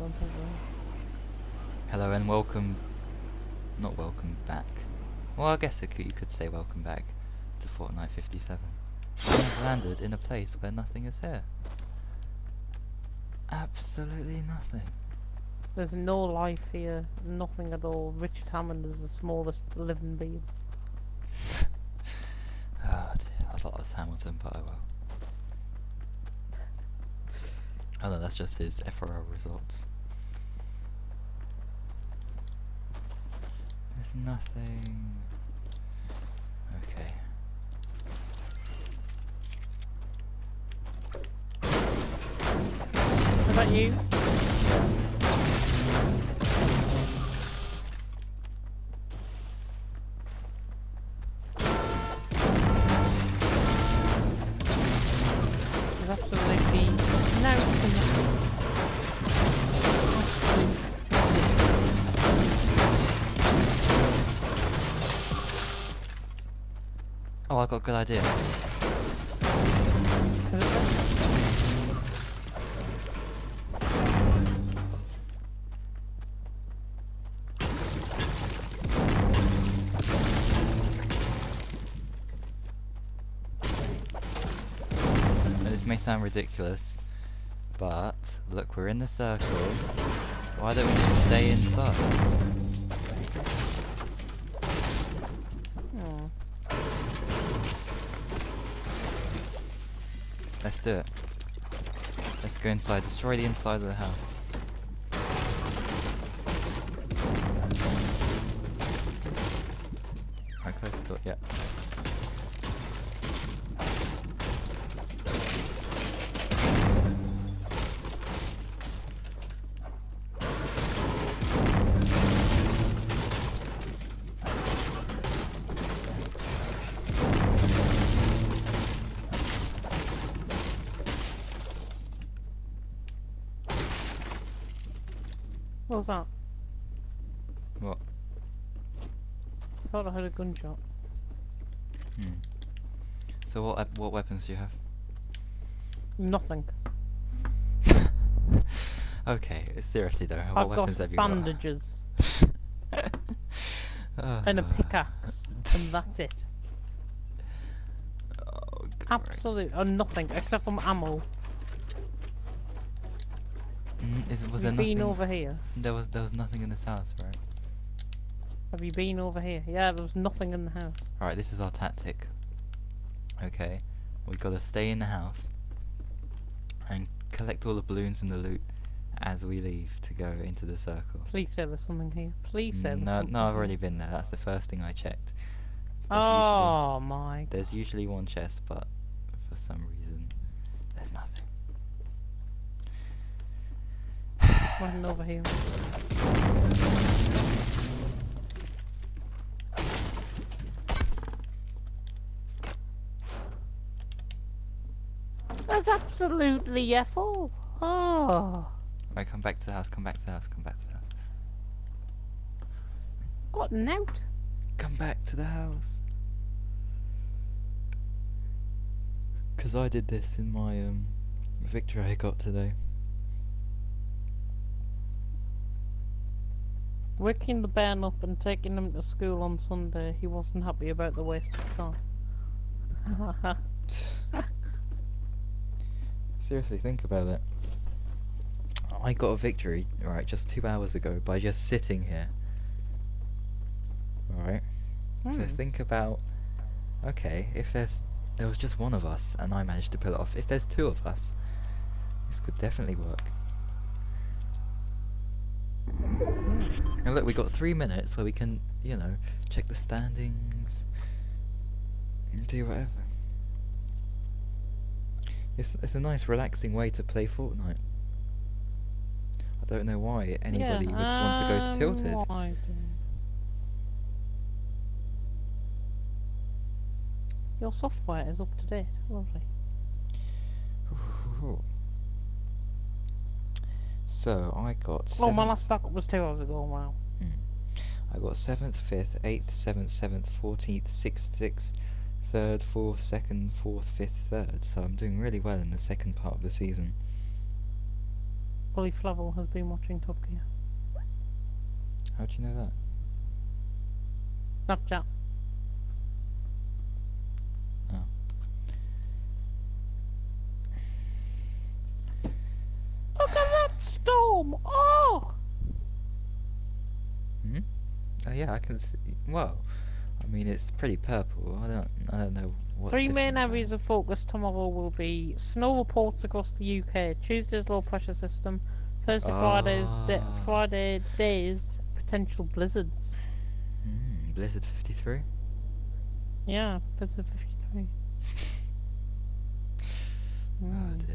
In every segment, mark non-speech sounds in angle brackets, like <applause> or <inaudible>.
don't think so. Hello and welcome. Not welcome back. Well, I guess could, you could say welcome back to Fortnite 57. I've landed in a place where nothing is here. Absolutely nothing. There's no life here, nothing at all. Richard Hammond is the smallest living being. Oh <laughs> dear, I thought that was Hamilton, but oh well. Oh no, that's just his FRL results. There's nothing. Okay. That you? Got a good idea. This may sound ridiculous, but look, we're in the circle. Why don't we just stay inside? Let's do it. Let's go inside, destroy the inside of the house. What was that? What? I thought I heard a gunshot. Hmm. So what what weapons do you have? Nothing. <laughs> okay, seriously though, what I've got weapons have you got? bandages <laughs> Ah, and a pickaxe, and that's it. <laughs> oh, great. Absolute, uh, nothing except from ammo. Mm, is, was Have there you been over here? There was there was nothing in this house, right? Have you been over here? Yeah, there was nothing in the house. Alright, this is our tactic. Okay, we've gotta stay in the house and collect all the balloons and the loot as we leave to go into the circle. Please say there's something here. Please say there's no, something no, I've already been there. That's the first thing I checked. There's Oh my. usually, there's usually one chest, but for some reason, there's nothing. Running over here. That's absolutely awful. Oh, Right, come back to the house. Come back to the house. Come back to the house. got an out. Come back to the house. Cause I did this in my um victory I got today. Waking the bairn up and taking him to school on Sunday, he wasn't happy about the waste of time. <laughs> Seriously, think about it. I got a victory, right, just two hours ago by just sitting here. Alright? So Hmm. think about okay, if there's there was just one of us and I managed to pull it off, if there's two of us, this could definitely work. And look, we've got three minutes where we can, you know, check the standings and do whatever. It's it's a nice relaxing way to play Fortnite. I don't know why anybody would want to go to um, Tilted. why Your software is up to date. Lovely. Ooh. So I got. Oh, my last backup was two hours ago. Wow. Hmm. I got seventh, fifth, eighth, seventh, seventh, fourteenth, sixth, sixth, third, fourth, second, fourth, fifth, third. So I'm doing really well in the second part of the season. Bully Flavel has been watching Top Gear. How do you know that? Snapchat. Oh! Hmm? Oh yeah, I can see. Well, I mean it's pretty purple. I don't. I don't know what's Three main areas of focus tomorrow will be snow reports across the UK. Tuesday's low pressure system. Thursday, Friday's da- Ah. Friday days potential blizzards. Hmm, Blizzard 53. Yeah, blizzard 53. <laughs> Oh Mm. Mm. Oh. Yeah.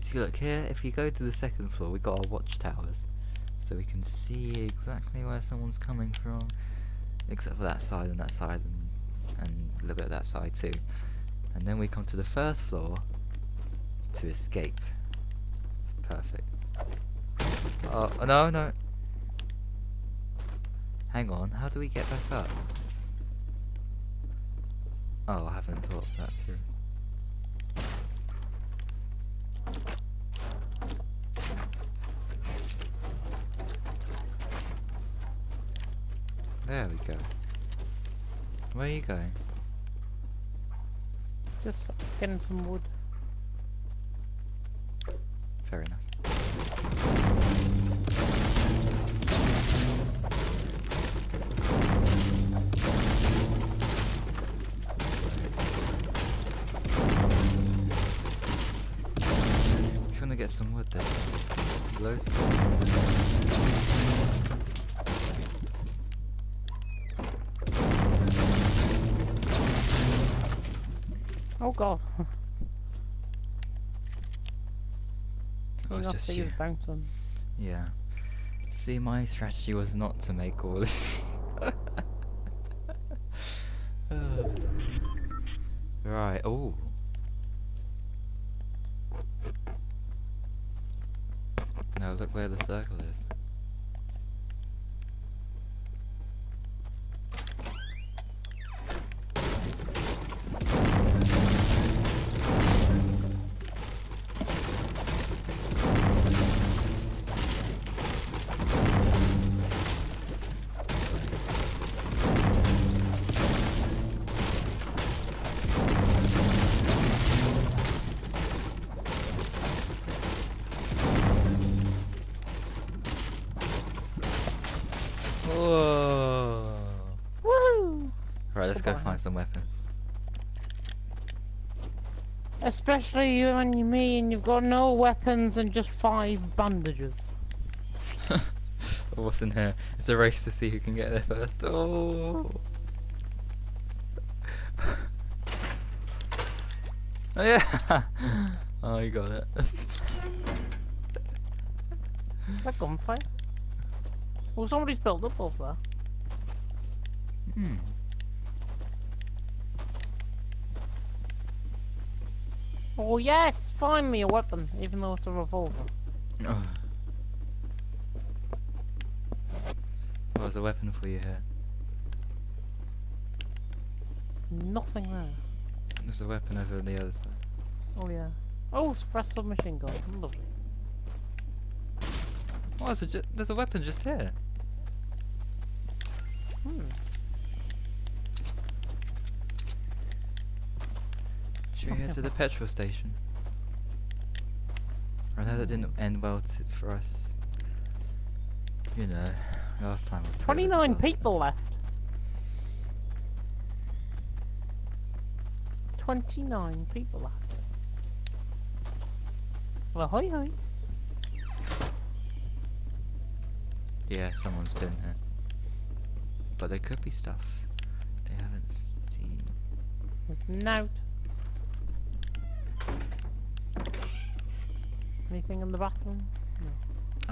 See, look here. If you go to the second floor, we got our watchtowers, so we can see exactly where someone's coming from, except for that side and that side, and, and a little bit of that side too. And then we come to the first floor to escape. It's perfect. Oh no no! Hang on. How do we get back up? Oh, I haven't thought that through. There we go. Where are you going? Just getting some wood. Fair enough. Oh god. It's have just you. bouncing. Yeah. See, my strategy was not to make all this. <laughs> <sighs> <sighs> right. Oh. No, look where the circle is. Whoa. Woohoo! Right, let's go Goodbye. find some weapons. Especially you and me, and you've got no weapons and just five bandages. <laughs> What's in here? It's a race to see who can get there first. Oh. <laughs> oh yeah. <laughs> oh, you got it. Is that gunfire? Well, somebody's built up over there. Hmm. Oh yes, find me a weapon, even though it's a revolver. Oh. <sighs> What was a weapon for you here? Nothing there. There's a weapon over on the other side. Oh yeah. Oh, suppressed submachine gun. Lovely. Oh, there's a, there's a weapon just here. Hmm. Should we head to the petrol station? I know that didn't end well for us. You know, last time was a bit of a 29 people left. 29 people left. Well, hi hi. Yeah, someone's been here. But there could be stuff they haven't seen. There's note. Anything in the bathroom? No.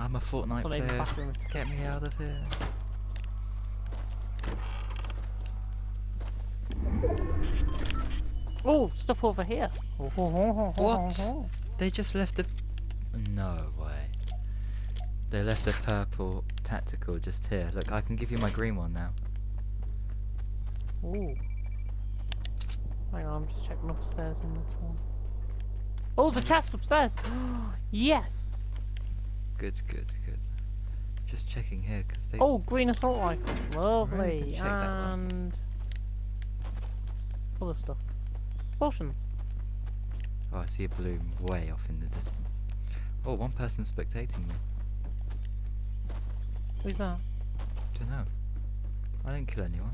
I'm a Fortnite It's not even player. bathroom. Get me out of here. Oh, stuff over here. What? They just left a. No way. They left a purple tactical just here. Look, I can give you my green one now. Ooh. Hang on, I'm just checking upstairs in this one. Oh, the chest upstairs! <gasps> yes! Good, good, good. Just checking here because they. Oh, green assault rifle. Lovely. check that one. And. Other stuff. Potions. Oh, I see a bloom way off in the distance. Oh, one person spectating me. Who's that? Don't know. I didn't kill anyone.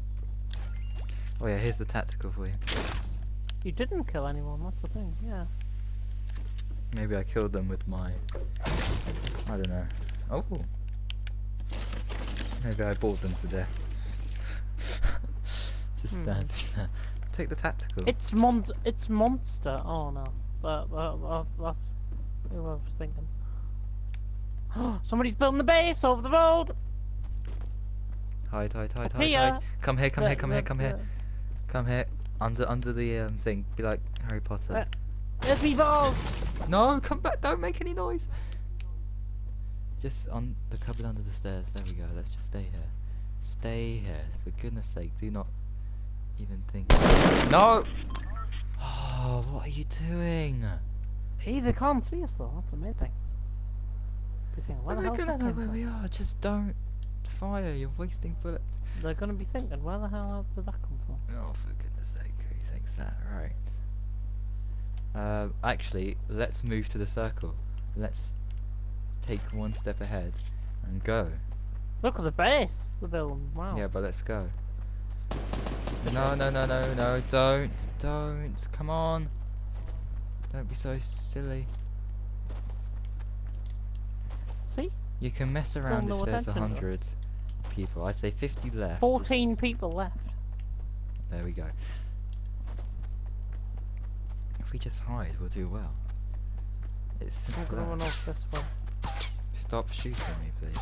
Oh yeah, here's the tactical for you. You didn't kill anyone, that's the thing, yeah. Maybe I killed them with my. I don't know. Oh. Maybe I bored them to death. <laughs> Just Hmm. that. Take the tactical. It's mon- it's monster. Oh no. That, that, that, that's who I was thinking. <gasps> Somebody's building the base over the road! Hide, hide, hide, hide, hide. Come here, come here, come here, come here, come here. Under, under the um thing. Be like Harry Potter. There. There's me balls! No, come back! Don't make any noise. Just on the cupboard under the stairs. There we go. Let's just stay here. Stay here. For goodness sake, do not even think. No! <sighs> Oh, what are you doing? Hey, they can't see us though, that's the main thing. Thinking, where the They're that know came where from? we are. Just don't fire. You're wasting bullets. They're gonna be thinking, where the hell did that come from? Oh, for goodness sake, who thinks that? Right. Uh, actually, let's move to the circle. Let's take one step ahead and go. Look at the base, the building. Wow. Yeah, but let's go. No, no, no, no, no, don't, don't, come on. Don't be so silly. See? You can mess around if there's a hundred people. I say 50 left. 14 people left. There we go. If we just hide, we'll do well. It's I'm simple run off this way. Stop shooting me, please.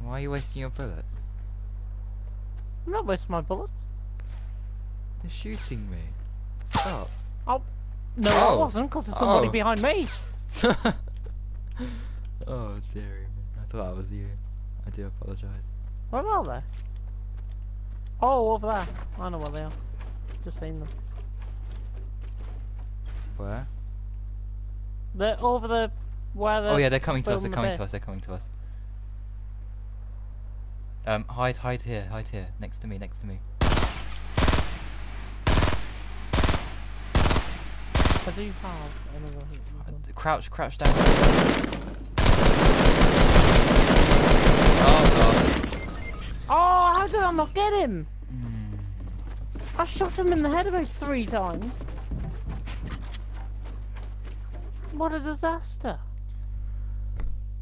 Why are you wasting your bullets? I'm not wasting my bullets. You're shooting me. Stop. Oh, No, I Oh. wasn't, because there's somebody Oh. behind me. <laughs> oh dearie me. I thought that was you. I do apologise. Where are they? Oh, over there. I know where they are. Just seen them. Where? They're over the where the. oh yeah, they're coming to us. They're coming to us. They're coming to us. Um, hide, hide here, hide here, next to me, next to me. I do have another. Uh, Crouch, crouch down. Oh god. Oh, how did I not get him? Mm. I shot him in the head about three times. What a disaster.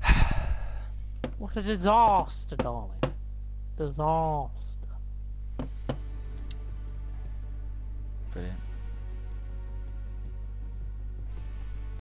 <sighs> What a disaster, darling. Disaster. Brilliant.